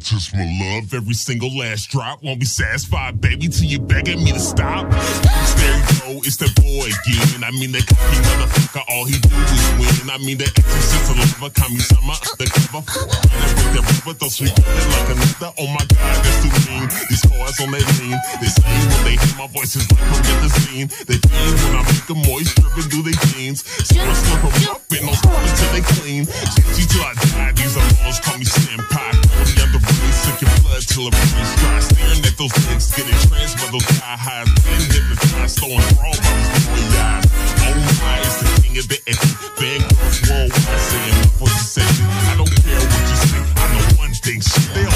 test my love. Every single last drop won't be satisfied, baby, till you begging me to stop. There you go, it's that boy again. I mean, that cocky motherfucker, all he do is win. I mean, that exorcist lover, Kami-sama, the cover. Running with that river, throw sweet like another. Oh my god, that's too mean. These cars on that lean, they scream when they hear my voice, it's like I'm the scene. They fiend when I make them moist, dripping through their jeans. So I slip them up freeze dry. Staring at those legs, getting trans by those high highs. Being hypnotized, throwing raw by these boy eyes. Oh my, it's the king of the epic. Fangirls worldwide saying, what you say? I don't care what you say, I know one thing, love